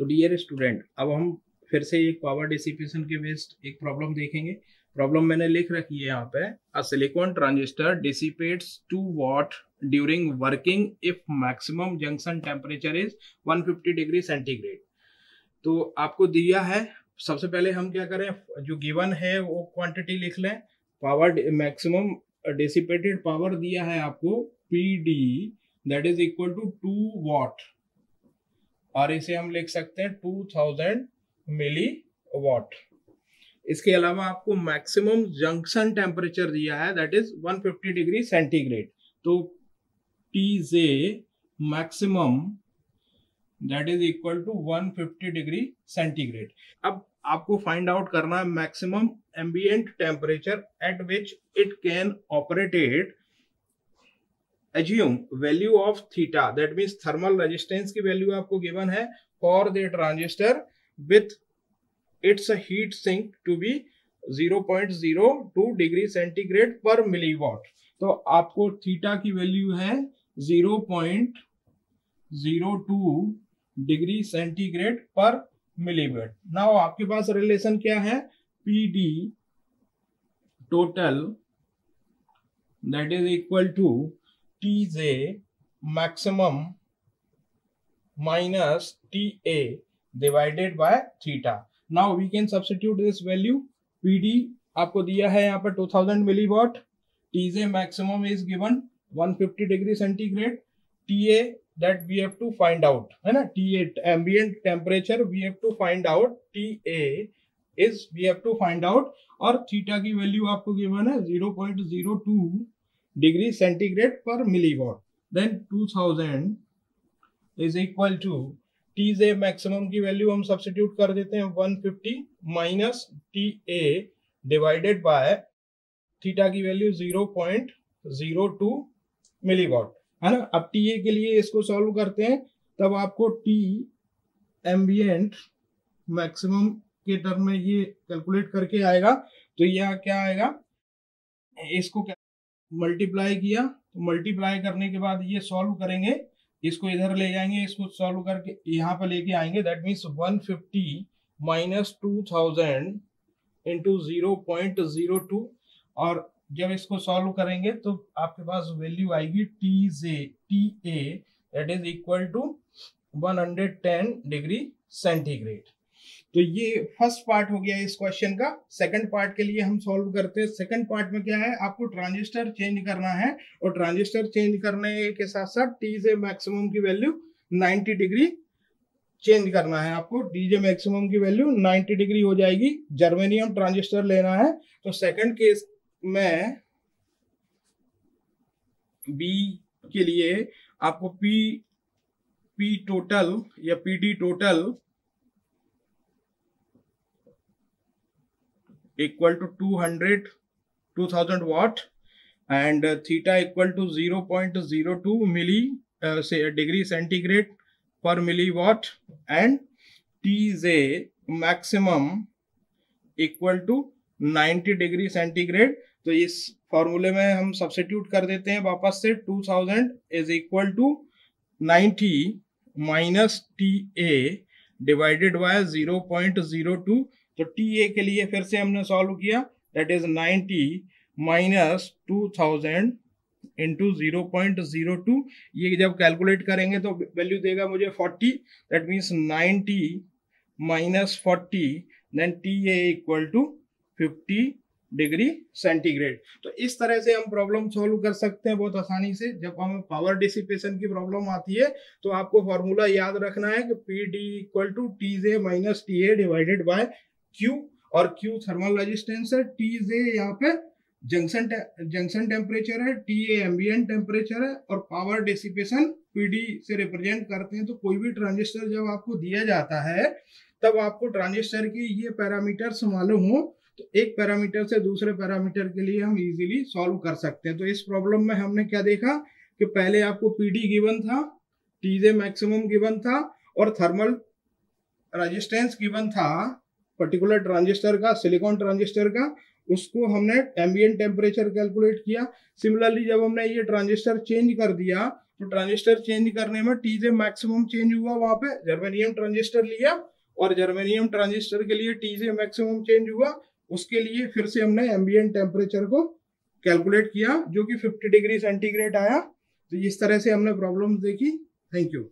तो dear student अब हम फिर से एक पावर डिसिपेशन के बेस्ड एक प्रॉब्लम देखेंगे। प्रॉब्लम मैंने लिख रखी है यहाँ पे। A silicon transistor dissipates 2 watt during working if maximum junction temperature is 150 degree centigrade तो आपको दिया है, सबसे पहले हम क्या करें? जो गिवन है, वो क्वांटिटी लिख लें। पावर मैक्सिमम डिसिपेटेड पावर दिया है आपको P D that is equal to two watt और इसे हम लिख सकते हैं टू थाउज़ेंड मिली वॉट इसके अलावा आपको मैक्सिमम जंक्शन टेम्परेचर दिया है दैट इज़ 150 डिग्री सेंटीग्रेड तो T J maximum that is equal to 150 degree centigrade अब आपको फाइंड आउट करना है maximum ambient temperature at which it can operated assume value of theta that means thermal resistance की value आपको given है for the transistor with its heat sink to be 0.02 degree centigrade per milliwatt तो आपको theta की value है 0.02 degree centigrade per milliwatt now आपके पास relation क्या है? P D total that is equal to T J maximum minus T A divided by theta now we can substitute this value P आपको दिया है यहाँ पर 2000 milliwatt T J maximum is given 150 degree centigrade T A that we have to find out है ना? T A ambient temperature we have to find out T A is we have to find out और theta की value आपको given है 0.02 degree centigrade per milliwatt then 2000 is equal to T J maximum की value हम substitute कर देते हैं 150 minus T A divided by theta की वैल्यू 0.02 मिलीवॉट है ना? अब टी ए के लिए इसको सॉल्व करते हैं, तब आपको टी एम्बियंट मैक्सिमम के टर्म में ये कैलकुलेट करके आएगा। तो यह क्या आएगा? इसको मल्टीप्लाई किया तो मल्टीप्लाई करने के बाद ये सॉल्व करेंगे, इसको इधर ले जाएँगे, इसको सॉल्व करके यहाँ पर लेके आएँगे that means 150 fifty minus two thousand into zero point zero two और जब इसको सॉल्व करेंगे तो आपके पास वैल्यू आएगी T J T A that is equal to 110 degree centigrade तो ये फ़र्स्ट पार्ट हो गया इस क्वेश्चन का। सेकंड पार्ट के लिए हम सॉल्व करते हैं। सेकंड पार्ट में क्या है? आपको ट्रांजिस्टर चेंज करना है और ट्रांजिस्टर चेंज करने के साथ साथ टी से मैक्सिमम की वैल्यू 90 डिग्री चेंज करना है आपको। डीजे मैक्सिमम की वैल्यू 90 डिग्री हो जाएगी। जर्मेनियम ट्रांजिस्टर लेना है। तो सेकंड केस में बी के लिए आपको पी पी टोटल या P D total equal to 200 2000 watt and uh, theta equal to 0 0.02 milli uh, say a degree centigrade per milliwatt and tj maximum equal to 90 degree centigrade तो इस फॉर्मूले में हम सब्सिट्यूट कर देते हैं वापस से 2000 is equal to 90 minus T A divided by 0.02 तो टी ए के लिए फिर से हमने सॉल्व किया। That is 90 minus two thousand into zero point zero two ये जब कैलकुलेट करेंगे तो वैल्यू देगा मुझे 40 that means 90 minus forty then T A equal to fifty degree centigrade तो इस तरह से हम प्रॉब्लम सॉल्व कर सकते हैं बहुत आसानी से। जब हमें पावर डिसिपेशन की प्रॉब्लम आती है तो आपको फॉर्मूला याद रखना है कि P D equal to T J minus T A divided by Q और क्यू थर्मल रेजिस्टेंस है टी जे यहाँ पे जंक्शन जंक्शन टेम्परेचर है टी ए एम्बियंट टेम्परेचर है और पावर डिसिपेशन पीडी से रिप्रेजेंट करते हैं। तो कोई भी ट्रांजिस्टर जब आपको दिया जाता है, तब आपको ट्रांजिस्टर की ये पैरामीटर्स मालूम हो तो एक पैरामीटर से दूसरे पैरामीटर के लिए हम इजीली सॉल्व कर सकते हैं। तो इस प्रॉब्लम में हमने क्या देखा कि पहले आपको पीडी गिवन था टीजे मैक्सिमम गिवन था और थर्मल रेजिस्टेंस गिवन था। पर्टिकुलर ट्रांजिस्टर का सिलिकॉन ट्रांजिस्टर का, उसको हमने एम्बियन टेम्परेचर कैलकुलेट किया। सिमिलरली जब हमने ये ट्रांजिस्टर चेंज कर दिया तो ट्रांजिस्टर चेंज करने में टी जे मैक्सिमम चेंज हुआ वहाँ पे। जर्मेनियम ट्रांजिस्टर लिया और जर्मेनियम ट्रांजिस्टर के लिए टी जे मैक्सिमम चेंज हुआ। उसके लिए फिर से हमने एम्बियन टेम्परेचर को कैलकुलेट किया, जो कि 50 डिग्री सेंटीग्रेड आया। तो इस तरह से हमने प्रॉब्लम्स देखी। Thank you